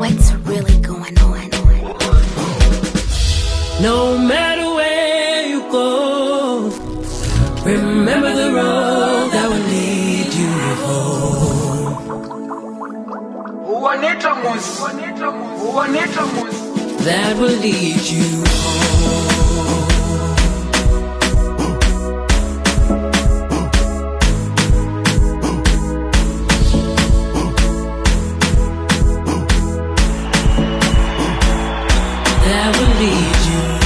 What's really going on? No matter where you go, remember the road that will lead you home. Juanita Mus. Juanita Mus. That will lead you home. that will lead you.